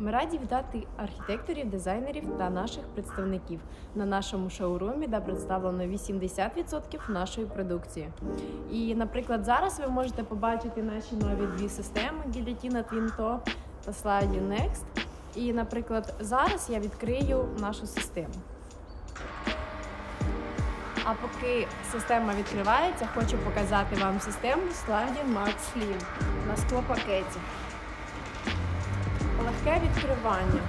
Ми раді вітати архітекторів, дизайнерів та наших представників на нашому шоурумі, де представлено 80% нашої продукції. І, наприклад, зараз ви можете побачити наші нові дві системи Guillotine Twin Top та Sliding Next. І, наприклад, зараз я відкрию нашу систему. А поки система відкривається, хочу показати вам систему Sliding Max Slim на склопакеті. Легке відкривання.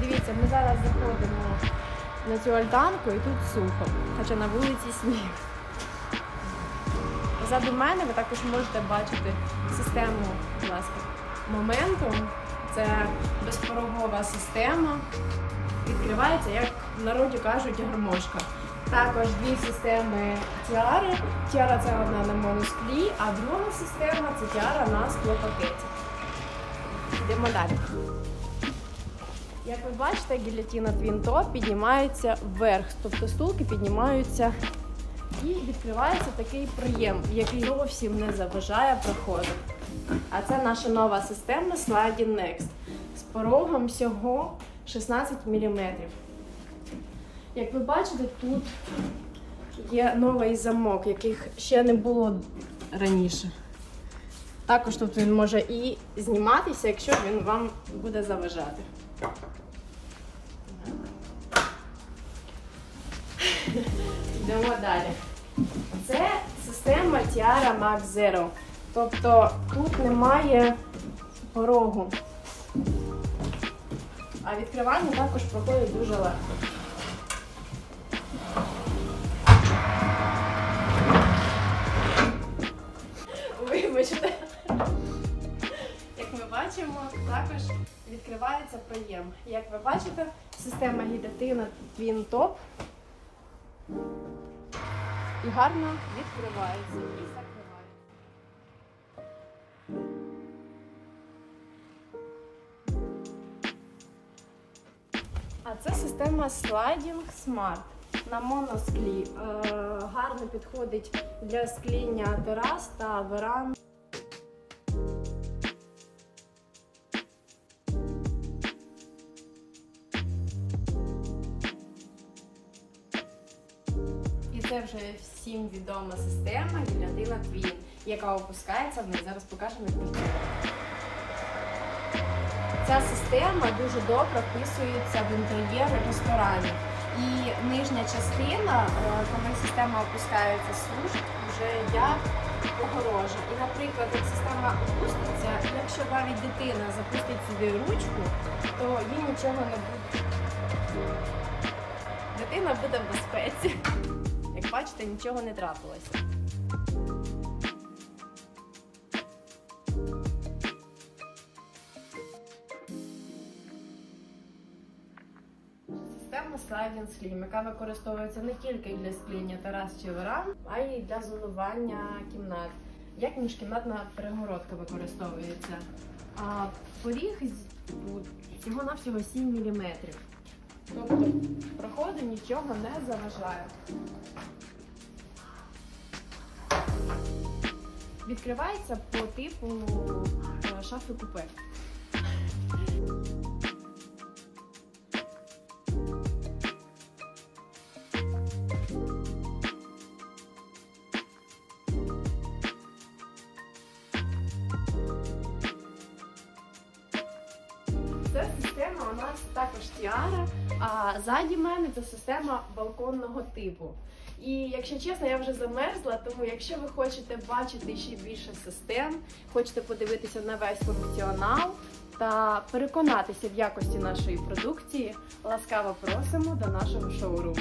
Дивіться, ми зараз заходимо на цю альтанку і тут сухо, хоча на вулиці сніг. Позаду мене ви також можете бачити систему, будь Momentum. Це безпорогова система. Відкривається, як в народі кажуть, гармошка. Також дві системи тіари. Тіара це одна на моносклі, а друга система це тіара на склопакеті. Йдемо далі. Як ви бачите, гілятіна Top піднімається вверх, тобто стулки піднімаються і відкривається такий проєм, який зовсім не заважає проходу. А це наша нова система Sliding Next з порогом всього 16 мм. Як ви бачите, тут є новий замок, яких ще не було раніше. Також тут він може і зніматися, якщо він вам буде заважати. Йдемо далі. Це система Tiara Max Zero. Тобто тут немає порогу. А відкривання також проходить дуже легко. Вибачте. Бачимо, також відкривається проєм. Як ви бачите, система гідатина Twin Top і гарно відкривається і закривається. А це система Sliding Smart на моносклі. Е, гарно підходить для скління терас та веранд. Це вже всім відома система гілятина Twin, яка опускається вниз. Зараз покажемо, як працює. Ця система дуже добре вписується в інтер'єр ресторанів. І нижня частина, е, коли система опускається служить, вже як огорожа. І, наприклад, як система опуститься, якщо навіть дитина запустить сюди ручку, то їй нічого не буде. Дитина буде в безпеці. Бачите, нічого не трапилося. Система Sliding Slim, яка використовується не тільки для скління терас чи веран, а й для зонування кімнат. Як міжкімнатна перегородка використовується. А поріг всього навсього 7 мм. Тобто проходу нічого не заважає. Відкривається по типу е, шафи купе. Це система у нас також тіара, а ззаді мене це система балконного типу. І якщо чесно, я вже замерзла, тому якщо ви хочете бачити ще більше систем, хочете подивитися на весь функціонал та переконатися в якості нашої продукції, ласкаво просимо до нашого шоуруму.